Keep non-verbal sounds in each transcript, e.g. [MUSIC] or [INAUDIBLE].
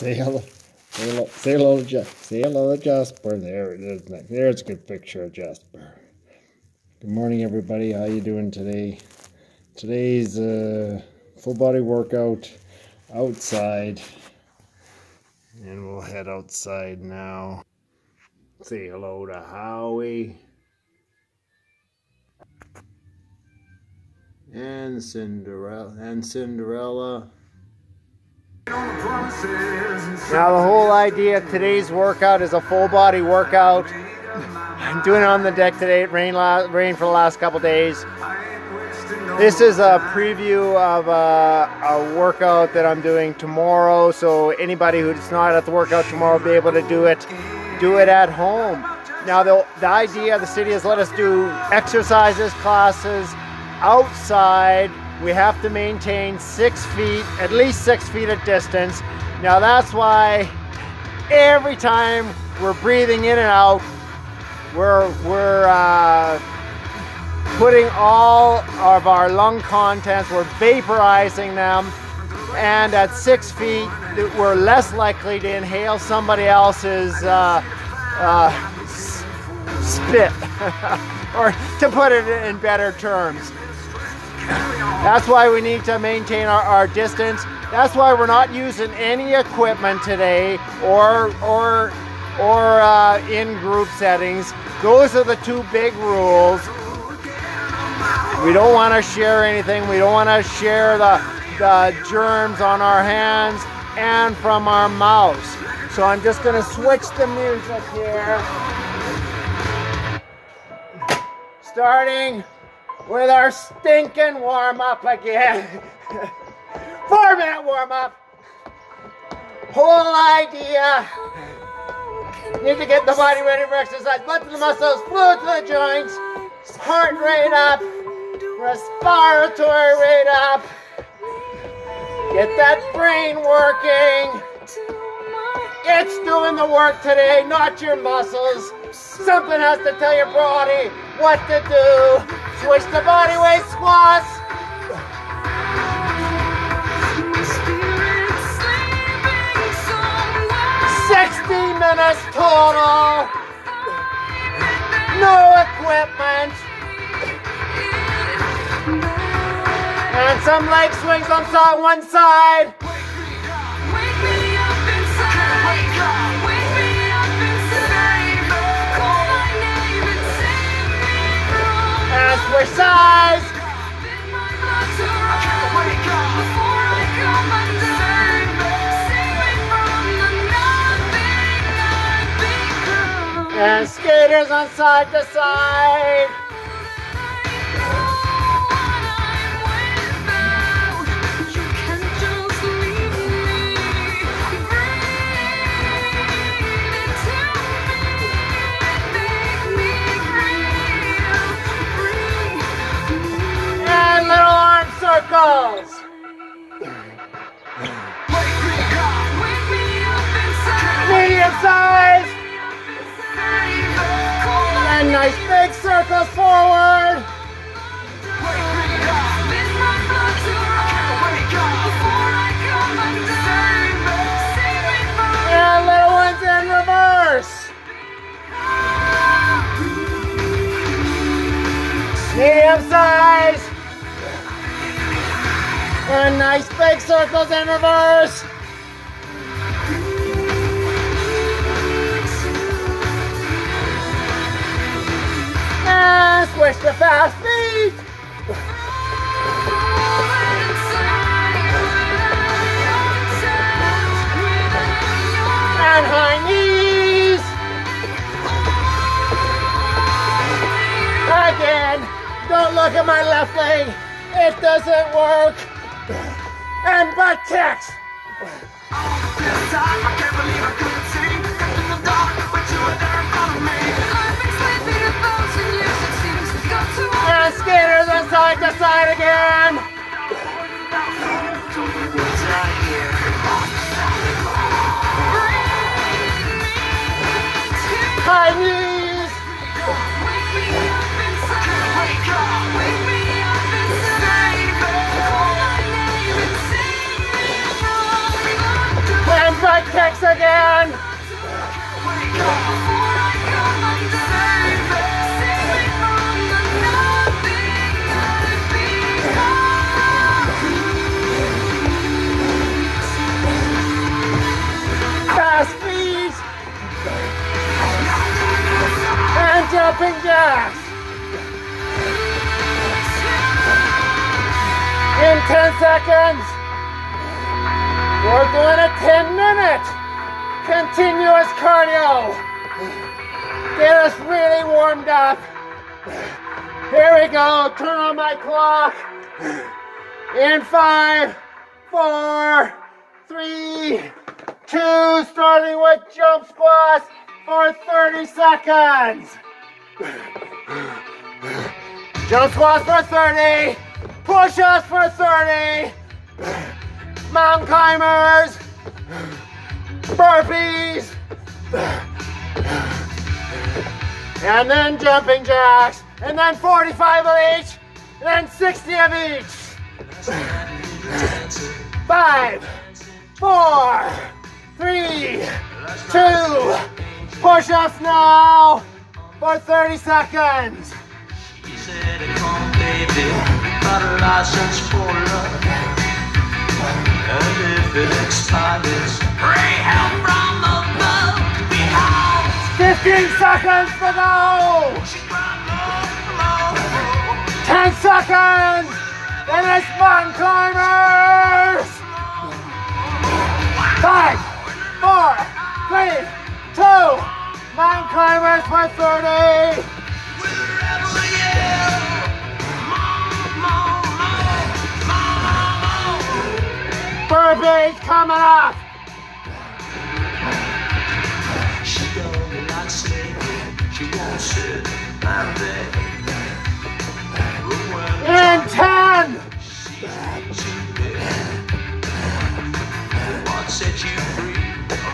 say hello. Say hello, say hello, to say hello to Jasper. There it is. There's a good picture of Jasper. Good morning, everybody. How you doing today? Today's a full body workout outside, and we'll head outside now. Say hello to Howie and Cinderella and Cinderella. Now the whole idea of today's workout is a full body workout. [LAUGHS] I'm doing it on the deck today. It rained, rained for the last couple days. This is a preview of a, a, workout that I'm doing tomorrow. So anybody who's not at the workout tomorrow will be able to do it, do it at home. Now the, the idea of the city is let us do exercises, classes outside we have to maintain six feet, at least six feet of distance. Now that's why every time we're breathing in and out, we're, we're uh, putting all of our lung contents, we're vaporizing them, and at six feet, we're less likely to inhale somebody else's uh, uh, spit, [LAUGHS] or to put it in better terms. That's why we need to maintain our, our distance. That's why we're not using any equipment today or, or, or uh, in group settings. Those are the two big rules. We don't want to share anything. We don't want to share the, the germs on our hands and from our mouths. So I'm just going to switch the music here. Starting with our stinking warm up again. [LAUGHS] Four minute warm up. Whole idea. Need to get the body ready for exercise. Blood to the muscles, fluid to the joints, heart rate up, respiratory rate up. Get that brain working. It's doing the work today, not your muscles. Something has to tell your body what to do. Switch the body weight squats. Sixty minutes total. No equipment. And some leg swings on one side. For size. And skaters on side to side. Circles. Medium size. And nice big circles forward. And little ones in reverse. Medium size. And nice big circles in reverse. And switch to fast feet. And high knees. Again, don't look at my left leg. It doesn't work and butt kicks. And skaters on side to side again. High knees. Kicks again. Fast feet. And jumping jacks. In 10 seconds. We're doing a 10 minute continuous cardio. Get us really warmed up. Here we go. Turn on my clock. In five, four, three, two, starting with jump squats for 30 seconds. Jump squats for 30, push-ups for 30, mountain climbers, burpees, and then jumping jacks, and then 45 of each, and then 60 of each. Five, four, three, two, push-ups now for 30 seconds. And if it expires, pray help from above. Because 15 seconds to go. she cried more, more, more. 10 seconds. Then it's mountain climbers. Five, four, three, two. Mountain climbers for 30. Coming. She don't like sleeping. She and beg. In 10, What set you free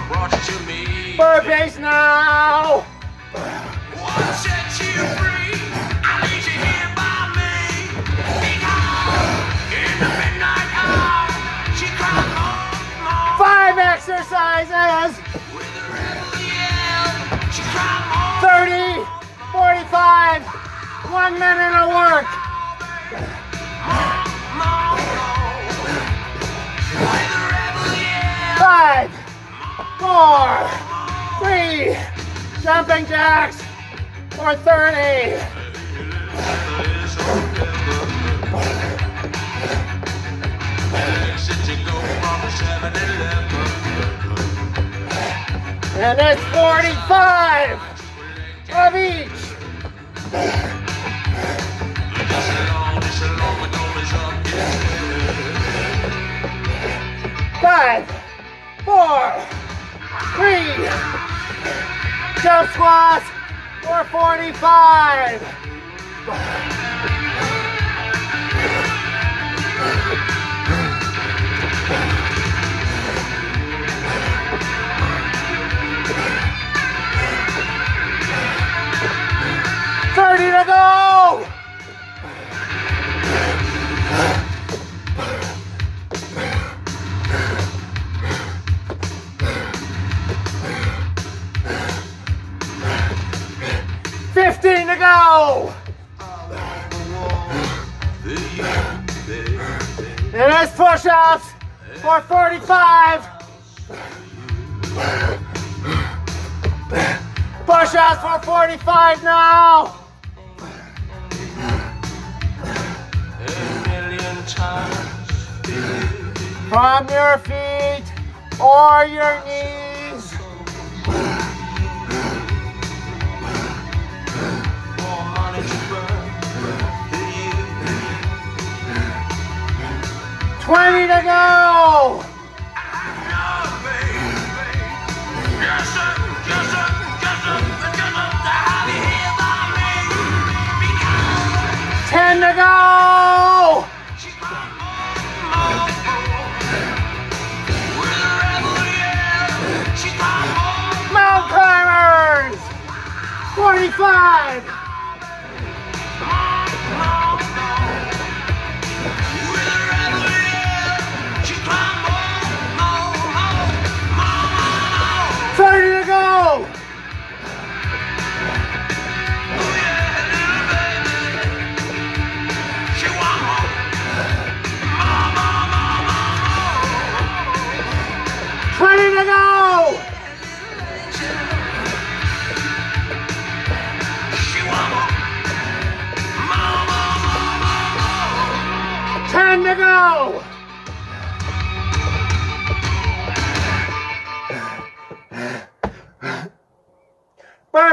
brought you to me? burpees now. What set you free? Five exercises. With a rebel yell, she cried more, 30, 45, one minute of work. Five, four, three, jumping jacks for 30. And it's 45 of each. Five, four, three, jump squats for 45.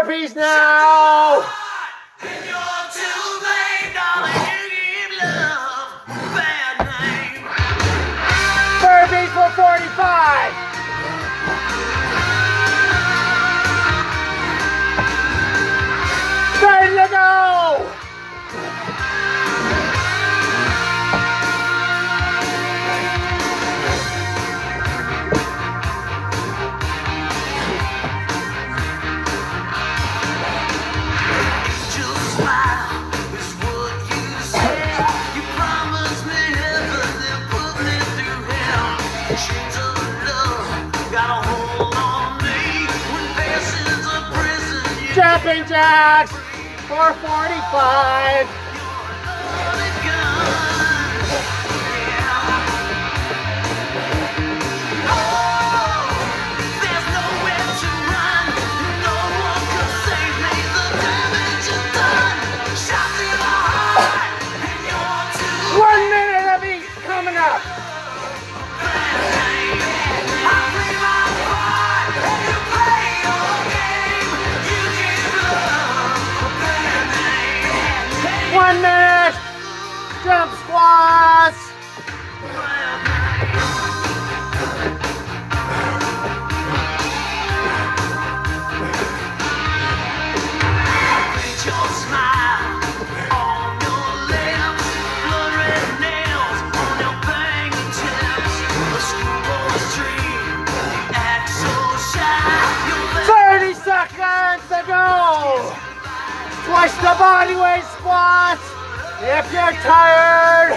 therapies now! jumping jacks for us. Flush the body weight squats if you're tired.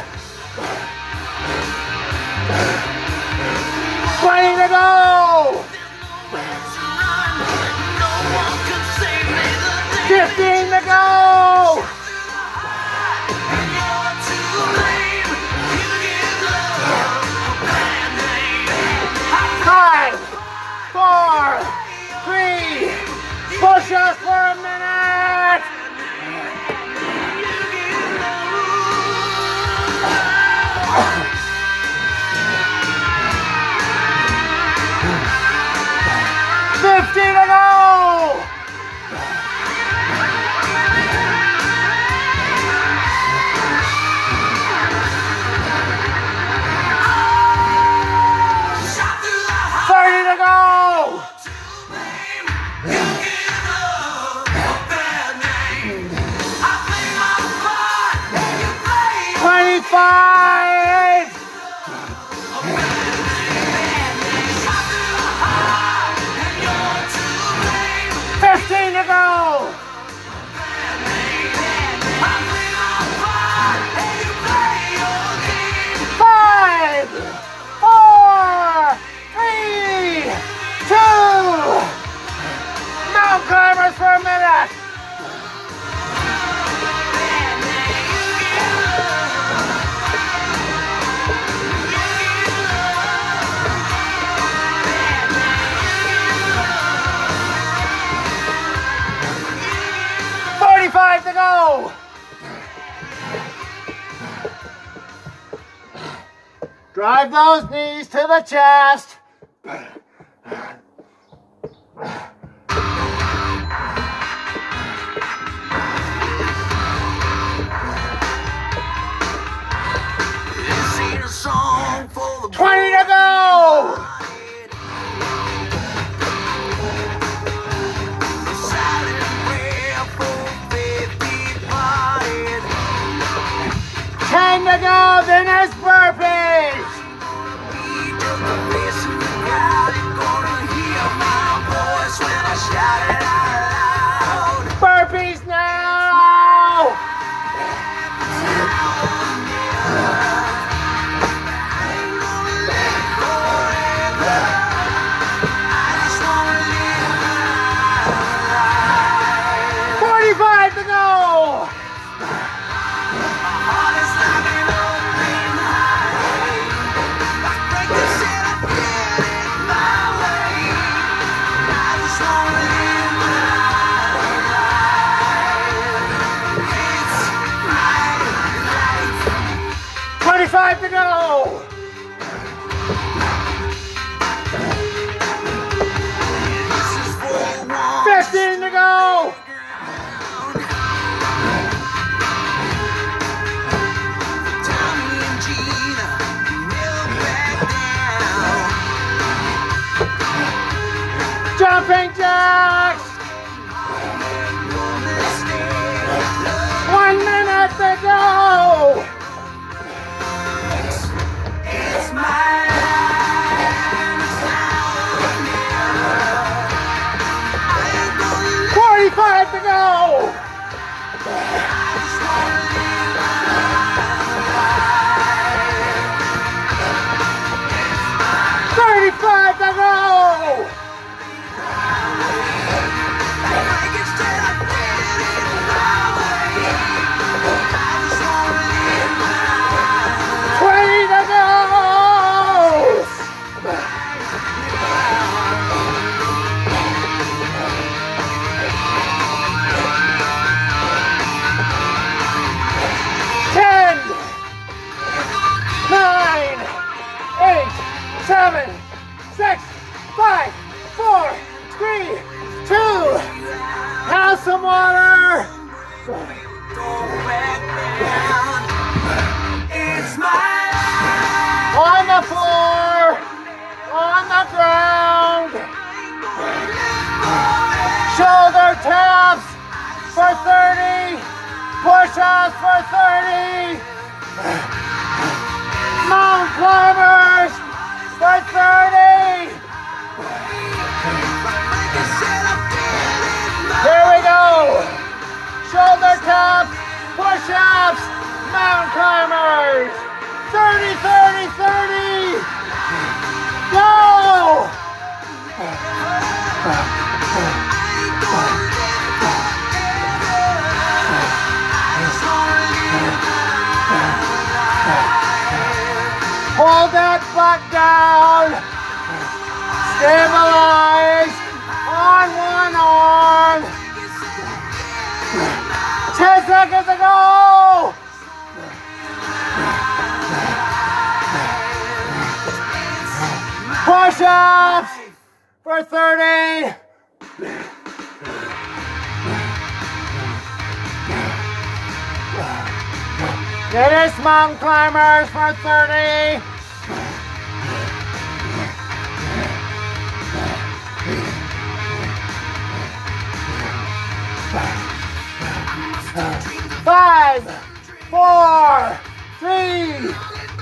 chest. For 30. Mountain climbers for 30. Here we go. Shoulder taps, push-ups, mountain climbers. 30, 30, 30. Hold that butt down. Stabilize on one arm. 10 seconds to go. Push-ups for 30. Finish mountain climbers for 30. Five, four, three,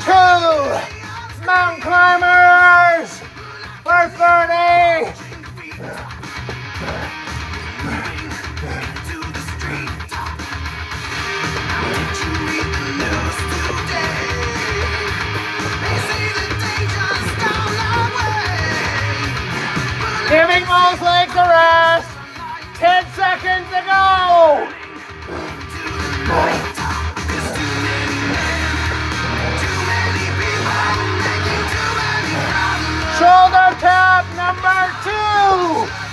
two, mountain climbers for 30. Giving those legs a rest. 10 seconds to go. Shoulder tap number two.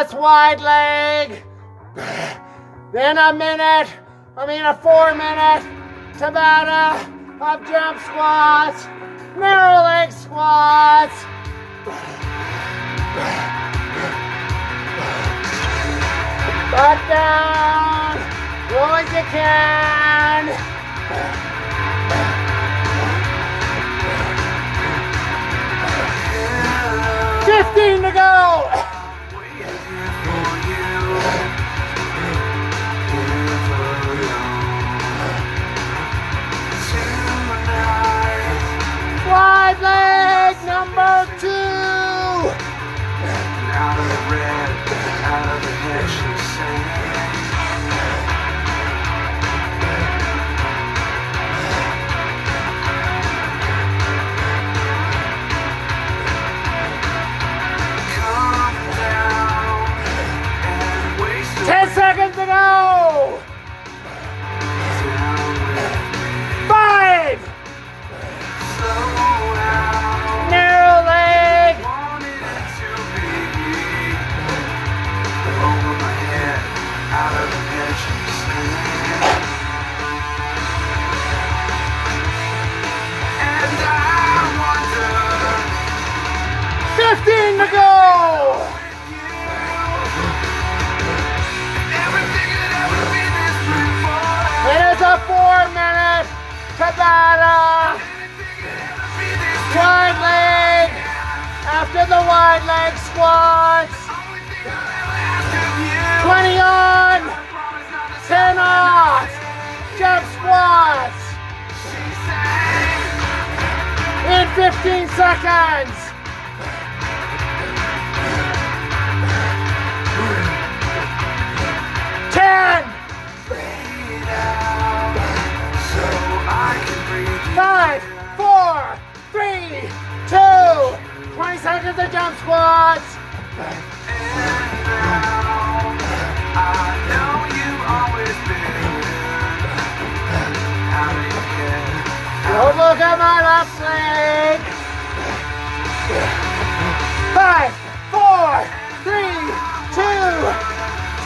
last wide leg. Then a minute, I mean a four minute Tabata of jump squats, narrow leg squats. Butt down, low as you can.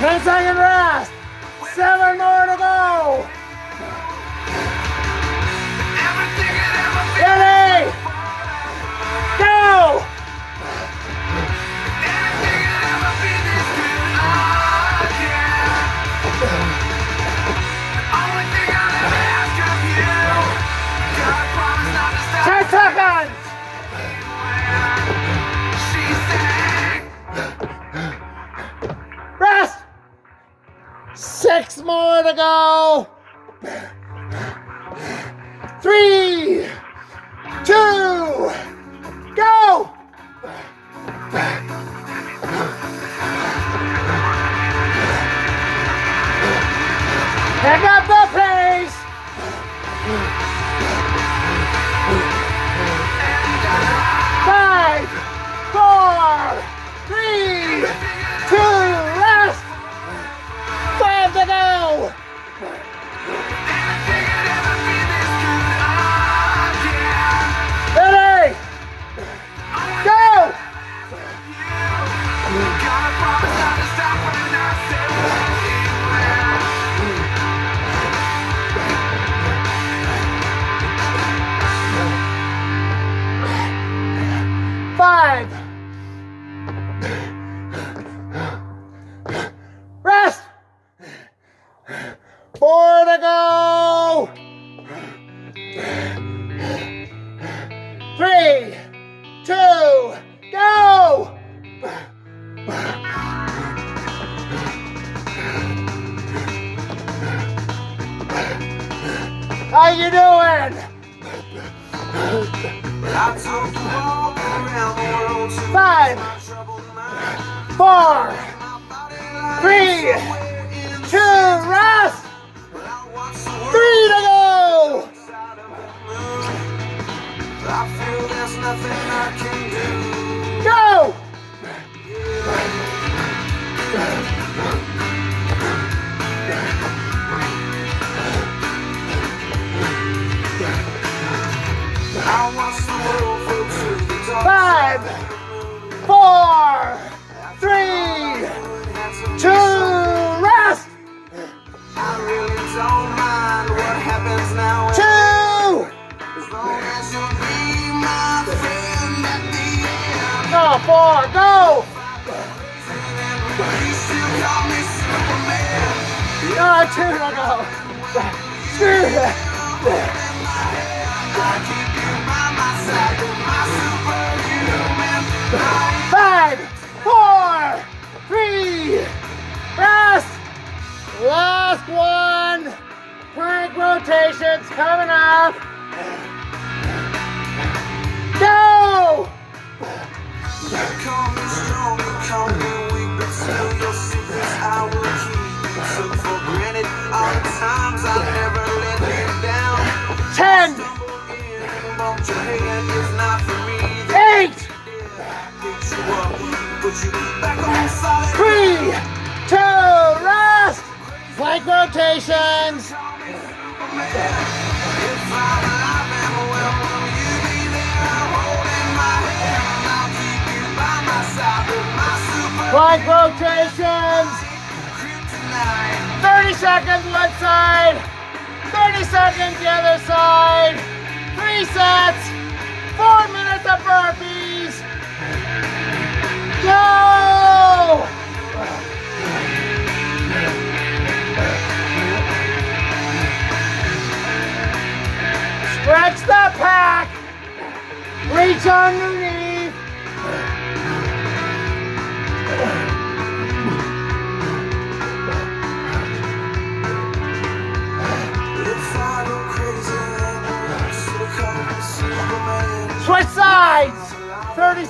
Ten second rest. Seven more more to go. Three, two, go. Pick up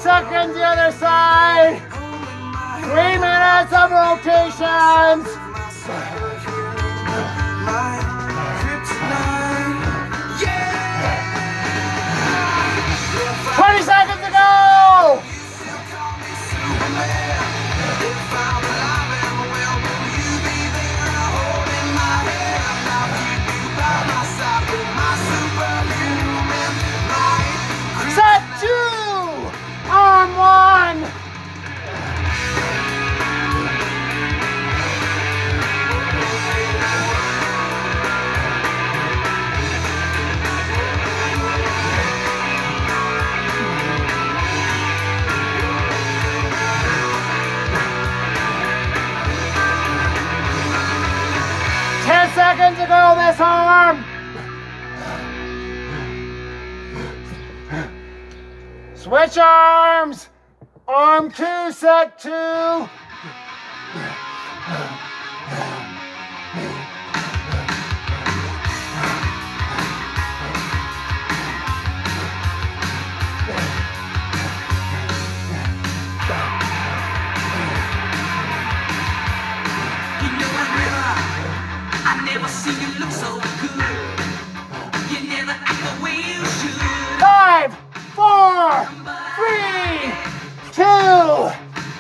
Seconds. the other side. Three minutes of rotations. this arm! Switch arms! Arm two, set two! Five, four, three, two,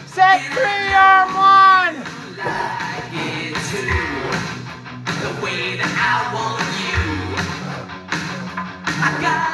set three, arm one. Like it too, the way that I want you. I got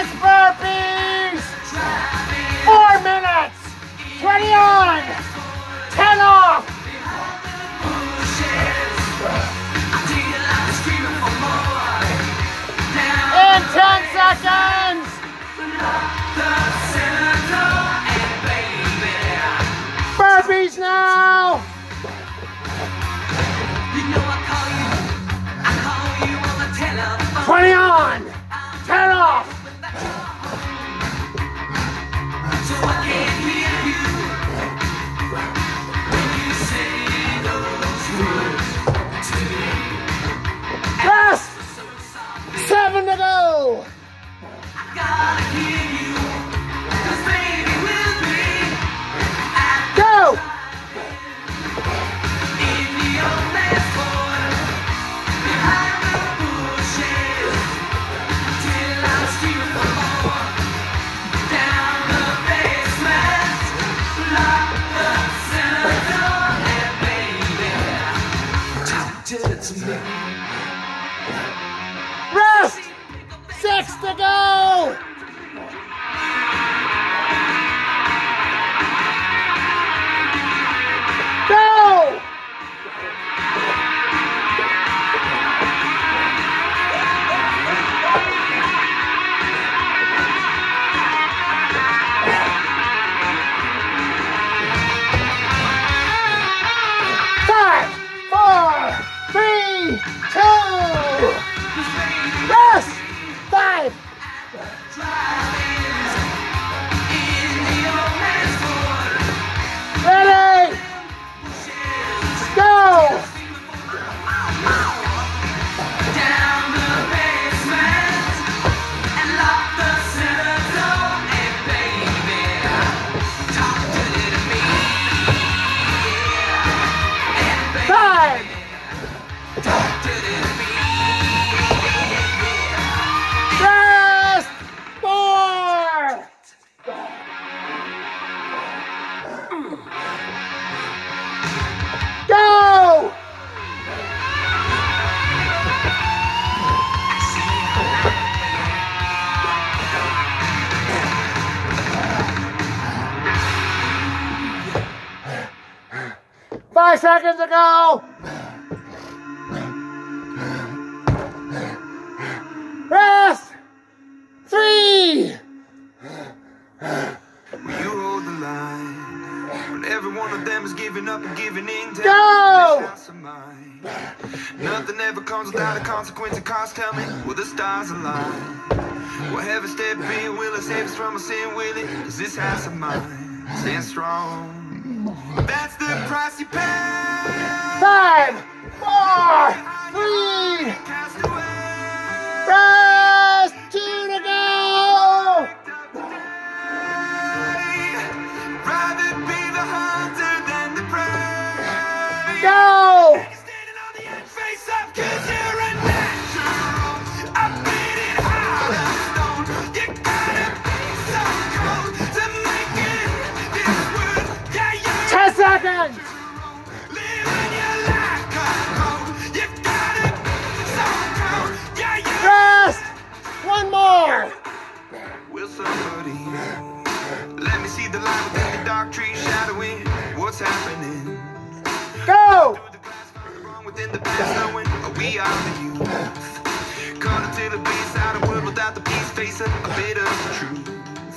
face a bitter truth.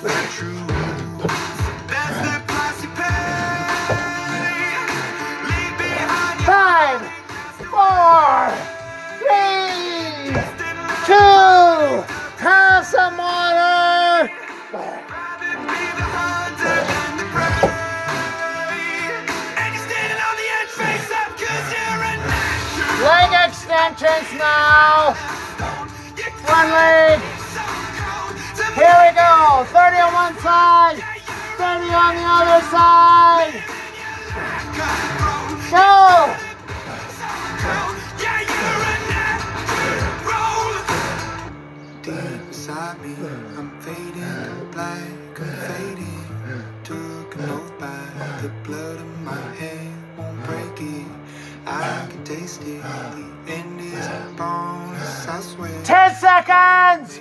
The truth. That's the price you pay. Five, four, three, two, have some water. Leg extensions now. One leg. Here we go. 30 on one side, 30 on the other side. Go. Me, I'm fading black, I'm fading. Took an oath by the blood of my hand, won't break it. I can taste it. The end is bonus, I swear. 10 seconds!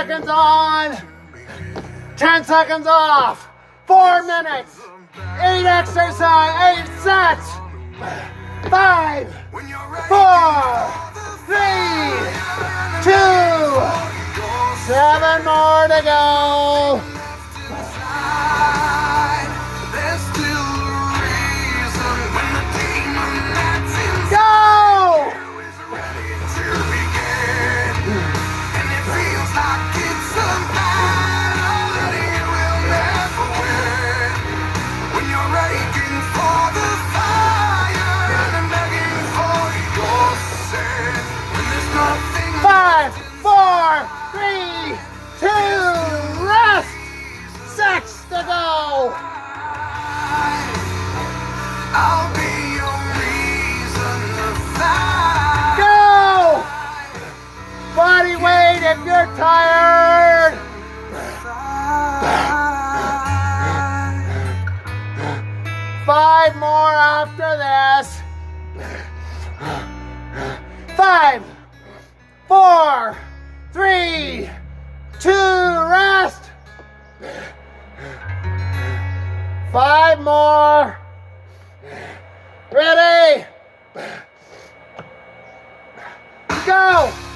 seconds on, 10 seconds off, four minutes, eight exercise, eight sets, five, four, three, two, seven more to go. after this. Five, four, three, two, rest. Five more. Ready? Go!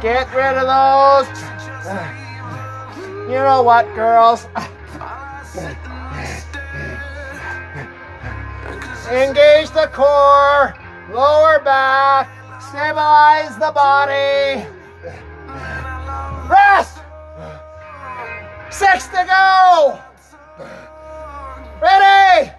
Get rid of those. You know what, girls? Engage the core, lower back, stabilize the body. Rest! Six to go! Ready!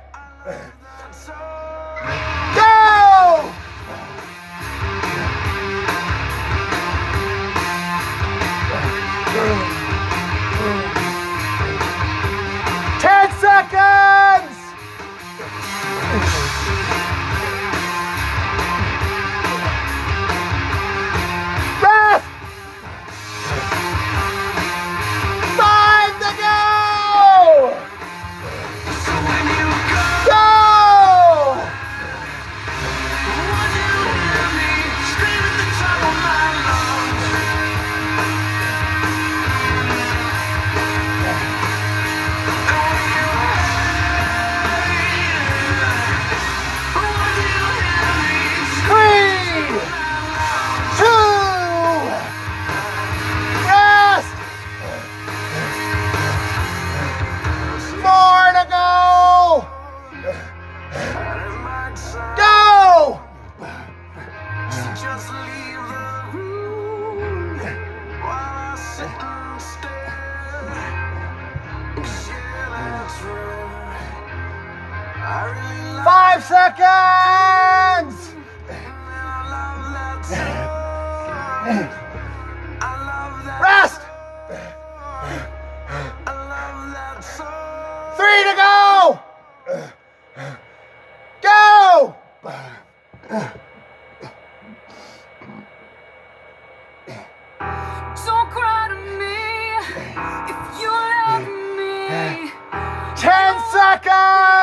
Go.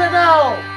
Six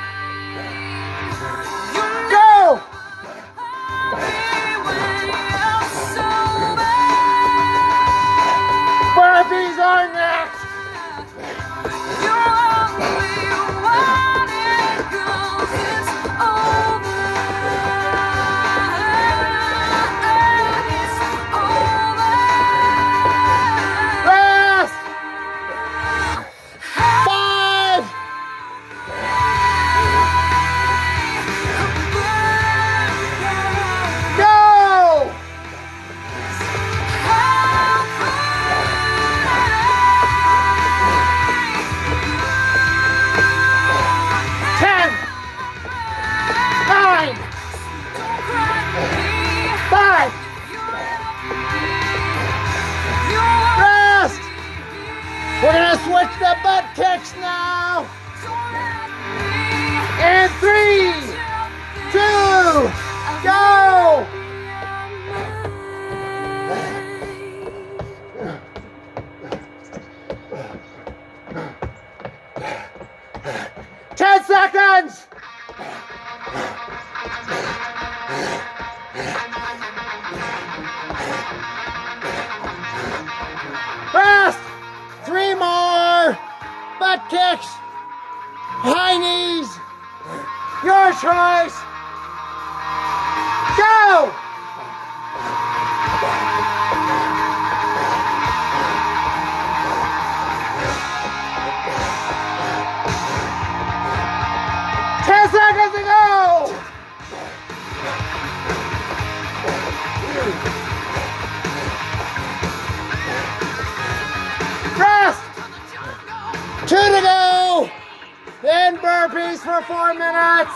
Burpees for four minutes.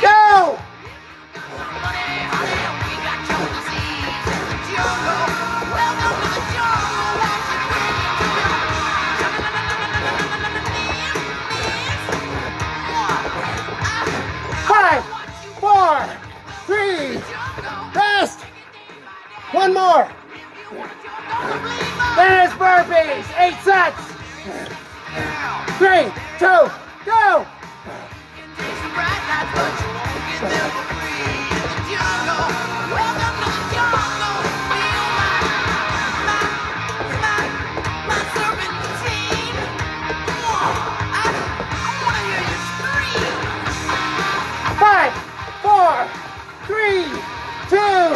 Go. Five, four, three, rest. One more. Then it's burpees. Eight sets. Three, two, go. Five, four, three, two.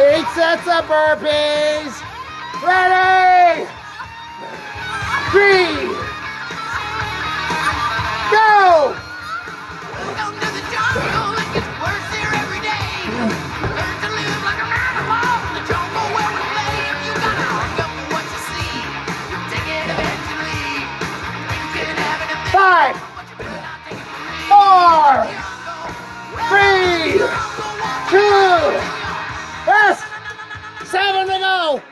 Eight sets of burpees. Ready? Three. Go. Five, four, three, two, rest. Seven to go.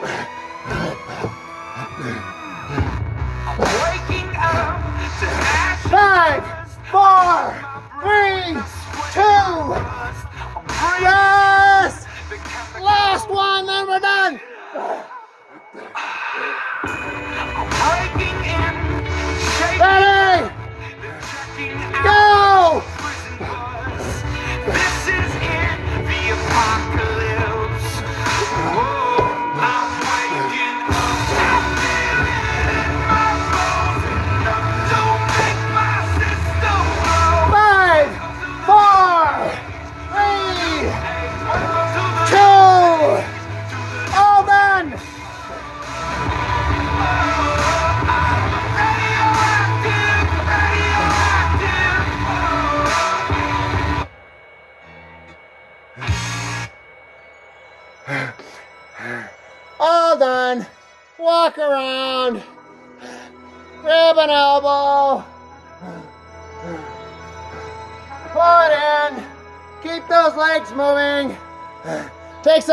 了。[LAUGHS]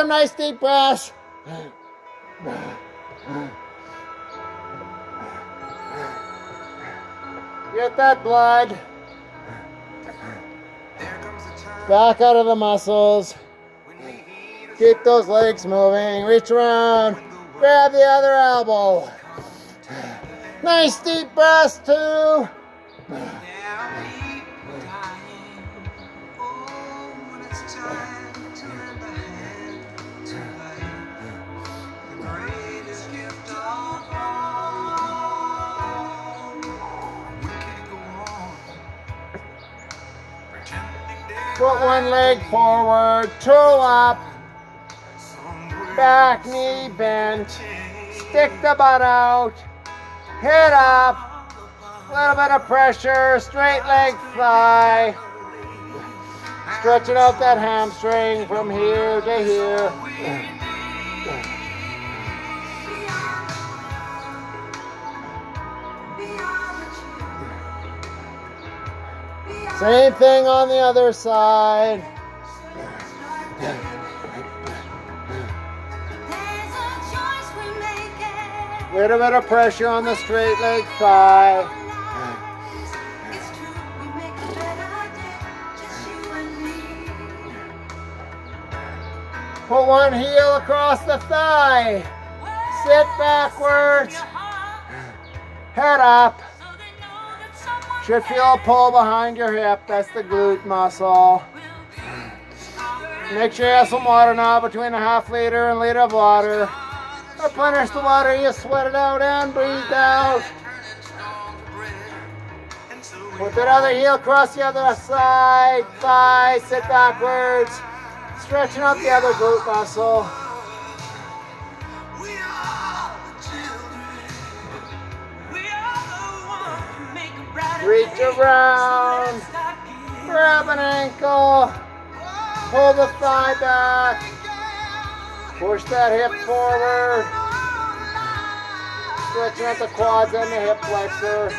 some nice deep breaths. Get that blood back out of the muscles. Keep those legs moving. Reach around. Grab the other elbow. Nice deep breaths too. Put one leg forward. Toe up. Back knee bent. Stick the butt out. Head up. a Little bit of pressure. Straight leg fly. Stretching out that hamstring from here to here. Same thing on the other side. Little bit of pressure on the straight leg thigh. Put one heel across the thigh. Sit backwards. Head up. Should feel a pull behind your hip. That's the glute muscle. Make sure you have some water now between a half liter and liter of water. Replenish the water, you sweat it out and breathe out. Put that other heel across the other side, thigh, sit backwards. Stretching out the other glute muscle. Reach around. Grab an ankle. Pull the thigh back. Push that hip forward. Stretching out the quads and the hip flexor.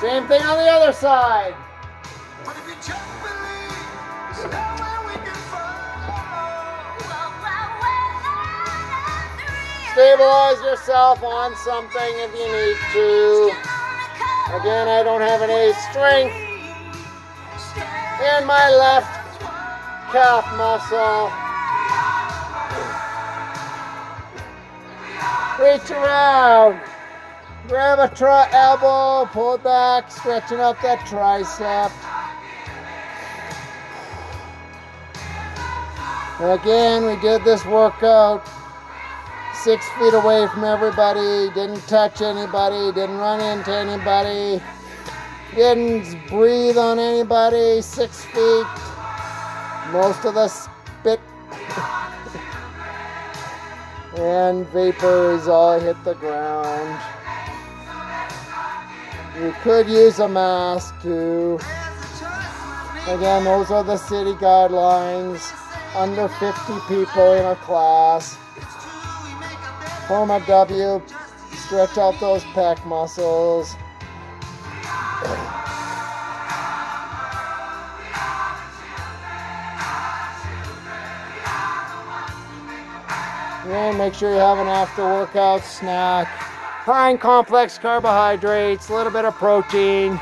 Same thing on the other side. Stabilize yourself on something if you need to. Again, I don't have any strength in my left calf muscle. Reach around. Grab a tri elbow, pull back, stretching out that tricep. Again, we did this workout six feet away from everybody, didn't touch anybody, didn't run into anybody, didn't breathe on anybody, six feet. Most of the spit [LAUGHS] and vapors all hit the ground. You could use a mask too. Again, those are the city guidelines. Under 50 people in a class. Form W, stretch out those pec muscles. And make sure you have an after workout snack. High complex carbohydrates, a little bit of protein.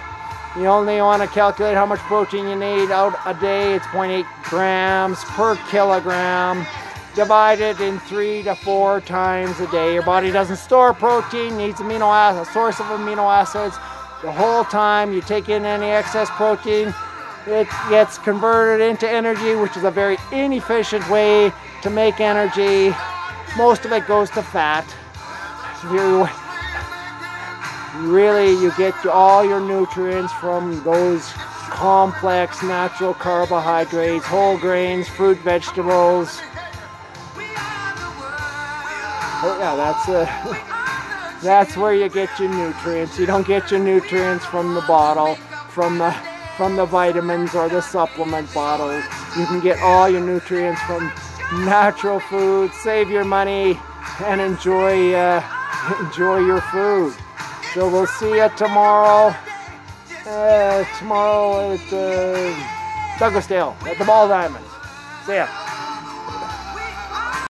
You only want to calculate how much protein you need out a day. It's 0.8 grams per kilogram. Divide it in three to four times a day. Your body doesn't store protein, needs amino acids, a source of amino acids. The whole time you take in any excess protein, it gets converted into energy, which is a very inefficient way to make energy. Most of it goes to fat. You really you get all your nutrients from those complex natural carbohydrates, whole grains, fruit, vegetables. Oh yeah, that's uh, [LAUGHS] that's where you get your nutrients. You don't get your nutrients from the bottle, from the from the vitamins or the supplement bottles. You can get all your nutrients from natural food. Save your money and enjoy uh, [LAUGHS] enjoy your food. So we'll see you tomorrow. Uh, tomorrow at uh, Douglasdale at the Ball Diamonds. See ya.